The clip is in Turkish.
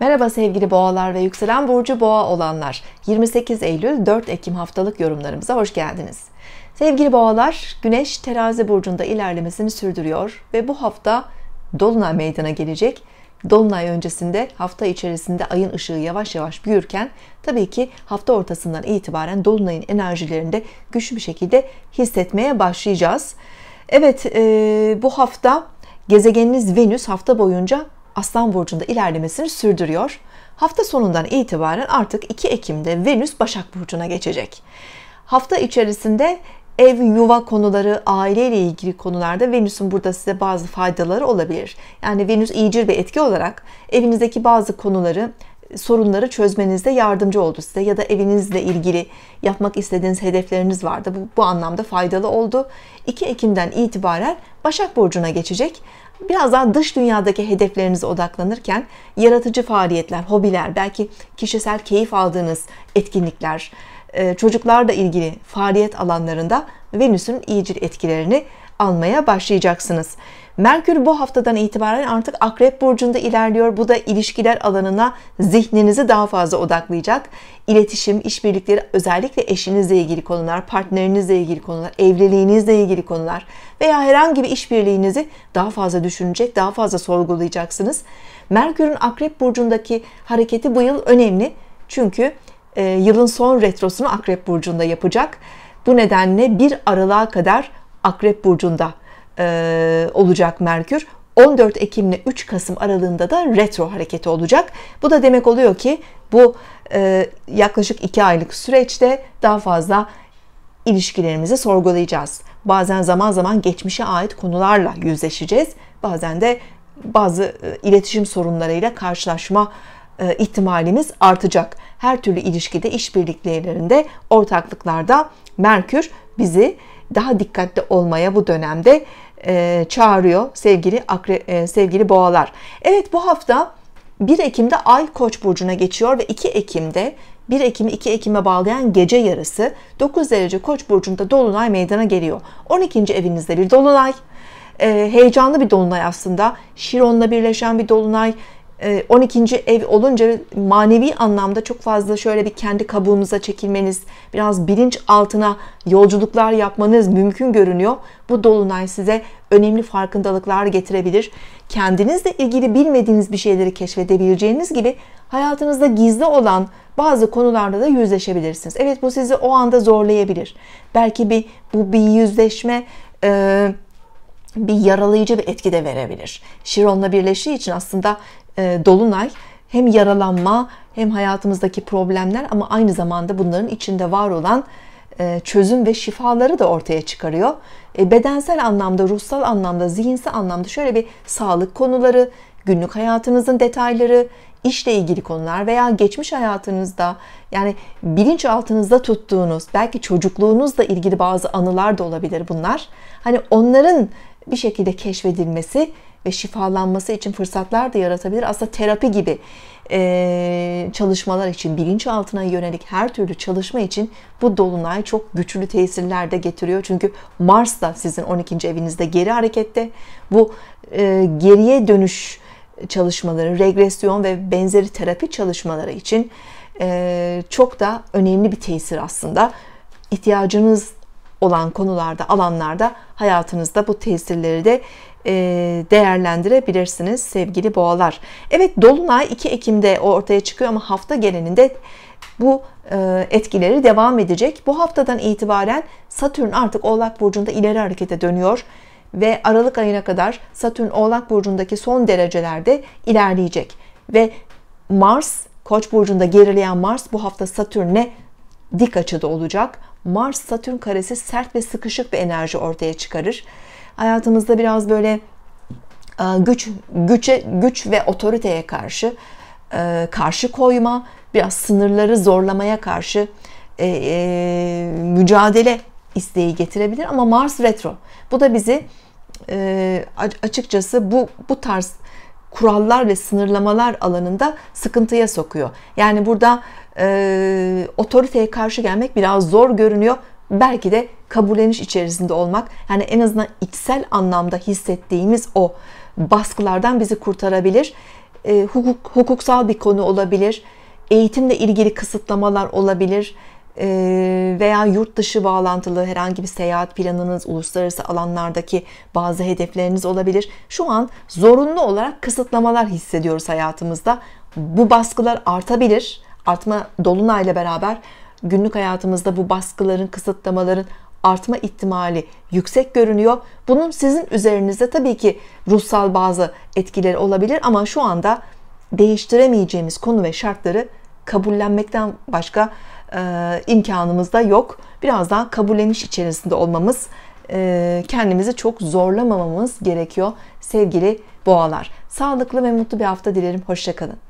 Merhaba sevgili boğalar ve yükselen burcu boğa olanlar. 28 Eylül 4 Ekim haftalık yorumlarımıza hoş geldiniz. Sevgili boğalar, Güneş terazi burcunda ilerlemesini sürdürüyor ve bu hafta Dolunay meydana gelecek. Dolunay öncesinde hafta içerisinde ayın ışığı yavaş yavaş büyürken tabii ki hafta ortasından itibaren Dolunay'ın enerjilerinde güçlü bir şekilde hissetmeye başlayacağız. Evet bu hafta gezegeniniz Venüs hafta boyunca Aslan burcunda ilerlemesini sürdürüyor. Hafta sonundan itibaren artık 2 Ekim'de Venüs Başak burcuna geçecek. Hafta içerisinde ev, yuva konuları, aileyle ilgili konularda Venüs'ün burada size bazı faydaları olabilir. Yani Venüs iyicil bir etki olarak evinizdeki bazı konuları, sorunları çözmenizde yardımcı oldu size ya da evinizle ilgili yapmak istediğiniz hedefleriniz vardı. Bu, bu anlamda faydalı oldu. 2 Ekim'den itibaren Başak Burcu'na geçecek biraz daha dış dünyadaki hedeflerinize odaklanırken yaratıcı faaliyetler, hobiler, belki kişisel keyif aldığınız etkinlikler, çocuklarla ilgili faaliyet alanlarında Venüs'ün iyicil etkilerini almaya başlayacaksınız. Merkür bu haftadan itibaren artık Akrep Burcu'nda ilerliyor. Bu da ilişkiler alanına zihninizi daha fazla odaklayacak. İletişim, işbirlikleri özellikle eşinizle ilgili konular, partnerinizle ilgili konular, evliliğinizle ilgili konular veya herhangi bir işbirliğinizi daha fazla düşünecek, daha fazla sorgulayacaksınız. Merkür'ün Akrep Burcu'ndaki hareketi bu yıl önemli. Çünkü e, yılın son retrosunu Akrep Burcu'nda yapacak. Bu nedenle bir aralığa kadar Akrep Burcu'nda e, olacak Merkür. 14 Ekim ile 3 Kasım aralığında da retro hareketi olacak. Bu da demek oluyor ki bu e, yaklaşık 2 aylık süreçte daha fazla ilişkilerimizi sorgulayacağız. Bazen zaman zaman geçmişe ait konularla yüzleşeceğiz. Bazen de bazı e, iletişim sorunlarıyla karşılaşma e, ihtimalimiz artacak. Her türlü ilişkide, işbirliklerinde, ortaklıklarda Merkür bizi daha dikkatli olmaya bu dönemde e, çağırıyor sevgili akre, e, sevgili boğalar. Evet bu hafta 1 Ekim'de Ay Koç burcuna geçiyor ve 2 Ekim'de 1 Ekim'i 2 Ekim'e bağlayan gece yarısı 9 derece Koç burcunda dolunay meydana geliyor. 12. evinizde bir dolunay. E, heyecanlı bir dolunay aslında. Şiron'la birleşen bir dolunay. 12. Ee, ev olunca manevi anlamda çok fazla şöyle bir kendi kabuğunuza çekilmeniz, biraz bilinç altına yolculuklar yapmanız mümkün görünüyor. Bu dolunay size önemli farkındalıklar getirebilir. Kendinizle ilgili bilmediğiniz bir şeyleri keşfedebileceğiniz gibi hayatınızda gizli olan bazı konularda da yüzleşebilirsiniz. Evet bu sizi o anda zorlayabilir. Belki bir bu bir yüzleşme e, bir yaralayıcı bir etki de verebilir. Şiron'la birleştiği için aslında dolunay hem yaralanma hem hayatımızdaki problemler ama aynı zamanda bunların içinde var olan e, çözüm ve şifaları da ortaya çıkarıyor. E, bedensel anlamda, ruhsal anlamda, zihinsel anlamda şöyle bir sağlık konuları, günlük hayatınızın detayları, işle ilgili konular veya geçmiş hayatınızda yani bilinçaltınızda tuttuğunuz belki çocukluğunuzla ilgili bazı anılar da olabilir bunlar. Hani onların bir şekilde keşfedilmesi ve şifalanması için fırsatlar da yaratabilir. Aslında terapi gibi e, çalışmalar için, bilinçaltına yönelik her türlü çalışma için bu dolunay çok güçlü tesirler de getiriyor. Çünkü Mars da sizin 12. evinizde geri harekette. Bu e, geriye dönüş çalışmaları, regresyon ve benzeri terapi çalışmaları için e, çok da önemli bir tesir aslında. İhtiyacınız olan konularda, alanlarda hayatınızda bu tesirleri de e, değerlendirebilirsiniz sevgili boğalar. Evet Dolunay 2 Ekim'de ortaya çıkıyor ama hafta genelinde bu e, etkileri devam edecek. Bu haftadan itibaren Satürn artık Oğlak Burcu'nda ileri harekete dönüyor ve Aralık ayına kadar Satürn Oğlak Burcu'ndaki son derecelerde ilerleyecek. Ve Mars, Koç Burcu'nda gerileyen Mars bu hafta Satürn'e dik açıda olacak. Mars-Satürn karesi sert ve sıkışık bir enerji ortaya çıkarır hayatımızda biraz böyle e, güç güçe güç ve otoriteye karşı e, karşı koyma, biraz sınırları zorlamaya karşı e, mücadele isteği getirebilir ama Mars retro. Bu da bizi açıkçası bu bu tarz kurallar ve sınırlamalar alanında sıkıntıya sokuyor. Yani burada e, otoriteye karşı gelmek biraz zor görünüyor belki de kabulleniş içerisinde olmak yani en azından içsel anlamda hissettiğimiz o baskılardan bizi kurtarabilir. e, hukuk, hukuksal bir konu olabilir, eğitimle ilgili kısıtlamalar olabilir veya yurt dışı bağlantılı herhangi bir seyahat planınız, uluslararası alanlardaki bazı hedefleriniz olabilir. Şu an zorunlu olarak kısıtlamalar hissediyoruz hayatımızda. Bu baskılar artabilir. Artma dolunayla beraber günlük hayatımızda bu baskıların, kısıtlamaların artma ihtimali yüksek görünüyor. Bunun sizin üzerinizde tabii ki ruhsal bazı etkileri olabilir ama şu anda değiştiremeyeceğimiz konu ve şartları kabullenmekten başka imkanımız da yok. Biraz daha kabulleniş içerisinde olmamız, e, kendimizi çok zorlamamamız gerekiyor sevgili boğalar. Sağlıklı ve mutlu bir hafta dilerim. Hoşçakalın.